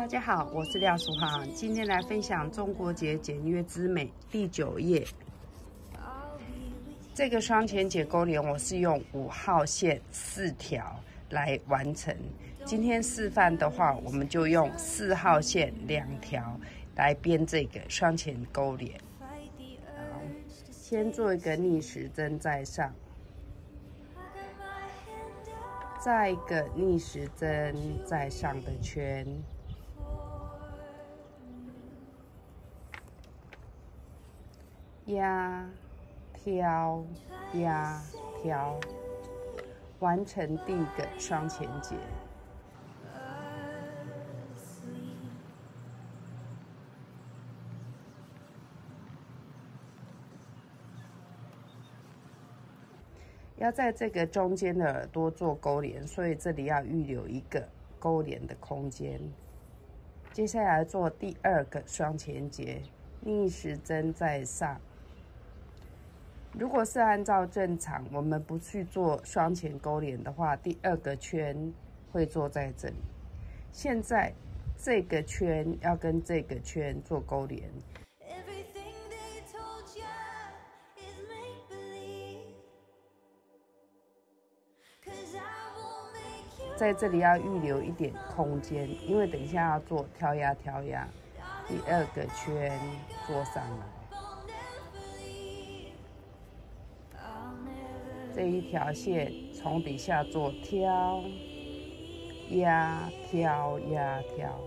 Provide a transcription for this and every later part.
大家好，我是廖淑航，今天来分享中国结简约之美第九页。这个双前结勾连我是用五号线四条来完成。今天示范的话，我们就用四号线两条来编这个双前勾连。先做一个逆时针在上。再一个逆时针在上的圈，压、挑、压、挑，完成第一个双前结。要在这个中间的耳朵做勾连，所以这里要预留一个勾连的空间。接下来做第二个双前结，逆时针在上。如果是按照正常，我们不去做双前勾连的话，第二个圈会做在这里。现在这个圈要跟这个圈做勾连。在这里要预留一点空间，因为等一下要做挑压挑压，第二个圈做上来，这一条线从底下做挑压挑压挑，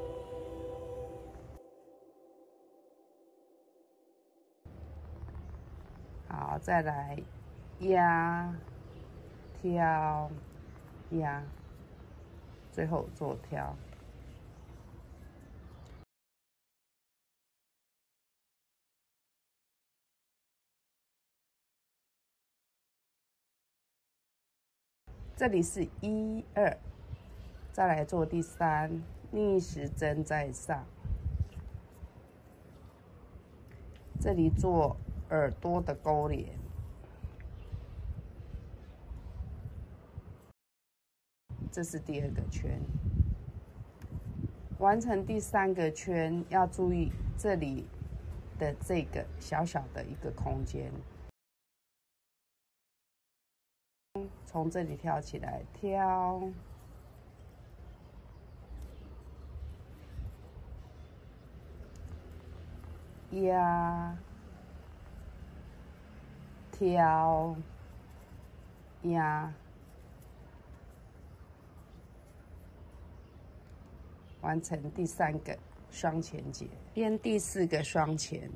好，再来压挑压。最后做挑，这里是一二，再来做第三，逆时针在上，这里做耳朵的勾连。这是第二个圈，完成第三个圈要注意这里的这个小小的一个空间，从这里跳起来，跳，压，跳，压。完成第三个双前结，编第四个双前。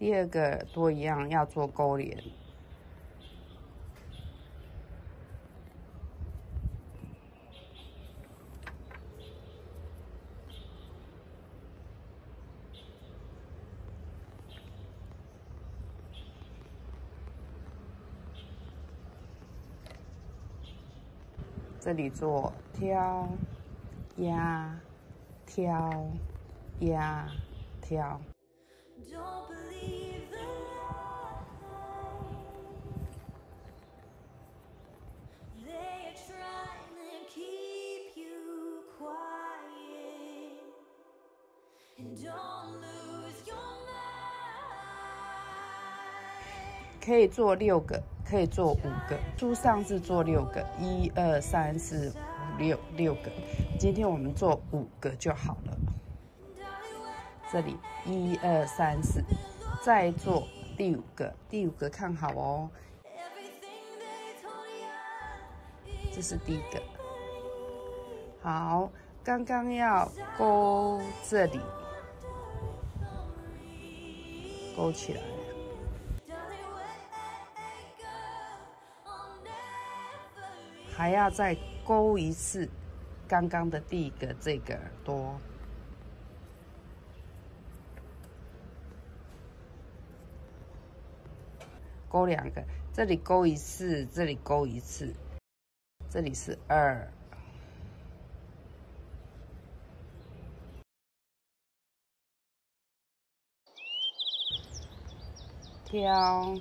第二个都一样，要做勾连。这里做挑、压、挑、压、挑。可以做六个。可以做五个，书上是做六个，一二三四五六六个，今天我们做五个就好了。这里一二三四，再做第五个，第五个看好哦。这是第一个，好，刚刚要勾这里，勾起来。还要再勾一次刚刚的第一个这个耳朵，勾两个，这里勾一次，这里勾一次，这里是二，挑。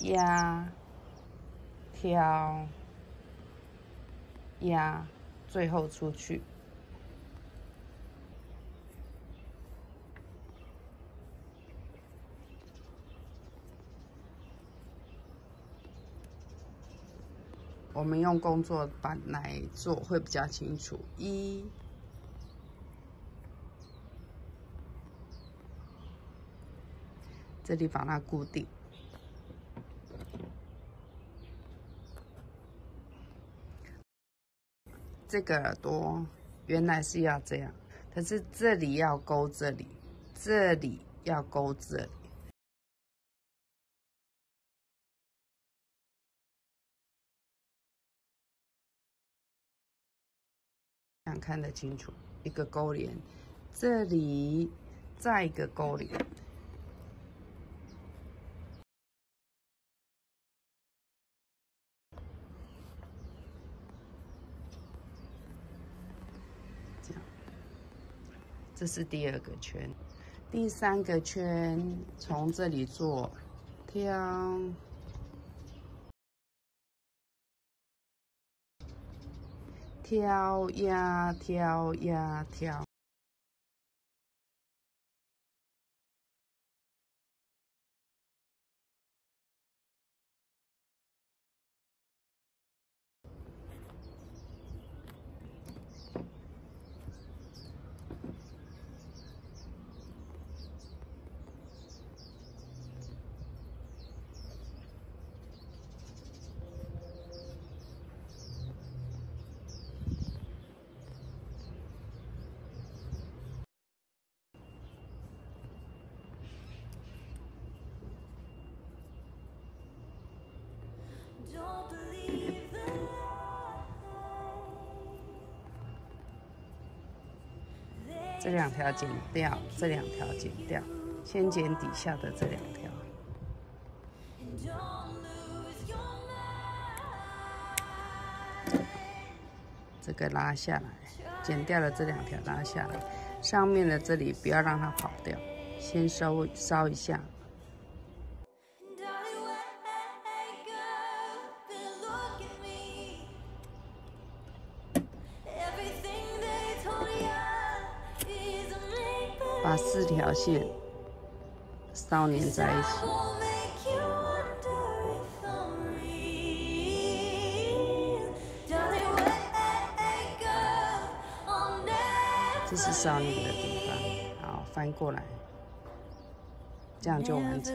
压、挑、压，最后出去。我们用工作板来做会比较清楚。一，这里把它固定。这个耳朵原来是要这样，可是这里要勾这里，这里要勾这里。看得清楚，一个勾连，这里再一个勾连，这是第二个圈，第三个圈从这里做挑。挑呀挑呀挑。这两条剪掉，这两条剪掉，先剪底下的这两条。这个拉下来，剪掉了这两条拉下来，上面的这里不要让它跑掉，先收烧一下。把四条线烧粘在一起，这是烧粘的地方。好，翻过来，这样就完成。